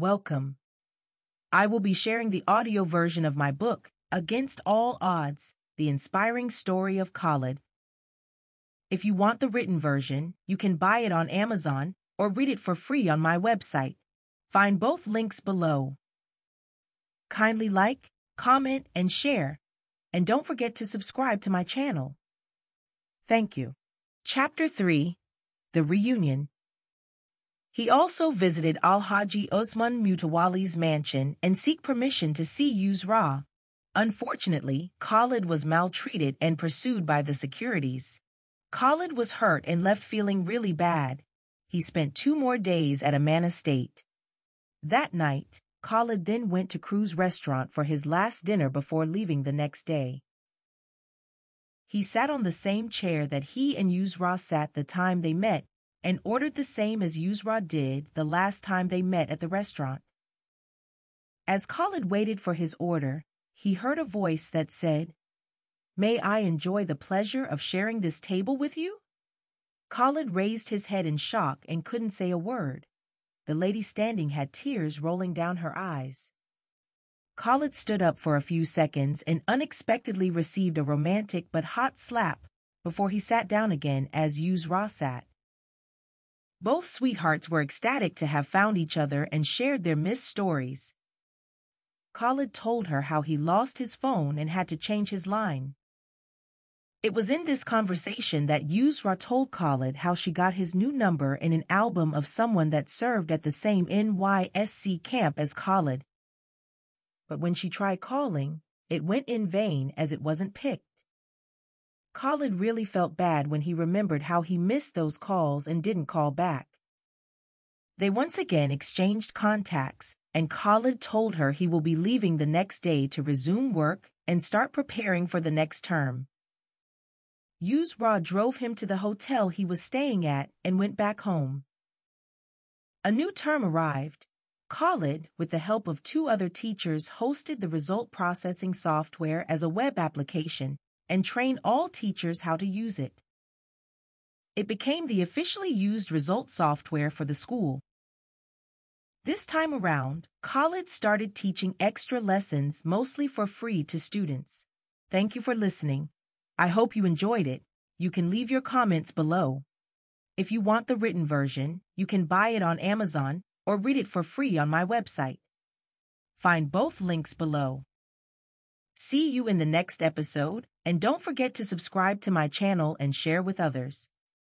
Welcome. I will be sharing the audio version of my book, Against All Odds The Inspiring Story of Khalid. If you want the written version, you can buy it on Amazon or read it for free on my website. Find both links below. Kindly like, comment, and share, and don't forget to subscribe to my channel. Thank you. Chapter 3 The Reunion He also visited Al-Haji Usman Mutawalli's mansion and seek permission to see Yusra. Unfortunately, Khalid was maltreated and pursued by the securities. Khalid was hurt and left feeling really bad. He spent two more days at a Aman Estate. That night, Khalid then went to Cruise restaurant for his last dinner before leaving the next day. He sat on the same chair that he and Yusra sat the time they met and ordered the same as Yusra did the last time they met at the restaurant. As Khalid waited for his order, he heard a voice that said, May I enjoy the pleasure of sharing this table with you? Khalid raised his head in shock and couldn't say a word. The lady standing had tears rolling down her eyes. Khalid stood up for a few seconds and unexpectedly received a romantic but hot slap before he sat down again as Yusra sat. Both sweethearts were ecstatic to have found each other and shared their missed stories. Khalid told her how he lost his phone and had to change his line. It was in this conversation that Yusra told Khalid how she got his new number in an album of someone that served at the same NYSC camp as Khalid. But when she tried calling, it went in vain as it wasn't picked. Khalid really felt bad when he remembered how he missed those calls and didn't call back. They once again exchanged contacts, and Khalid told her he will be leaving the next day to resume work and start preparing for the next term. Yusra drove him to the hotel he was staying at and went back home. A new term arrived. Khalid, with the help of two other teachers, hosted the result processing software as a web application and train all teachers how to use it. It became the officially used result software for the school. This time around, Khalid started teaching extra lessons mostly for free to students. Thank you for listening. I hope you enjoyed it. You can leave your comments below. If you want the written version, you can buy it on Amazon or read it for free on my website. Find both links below. See you in the next episode, and don't forget to subscribe to my channel and share with others.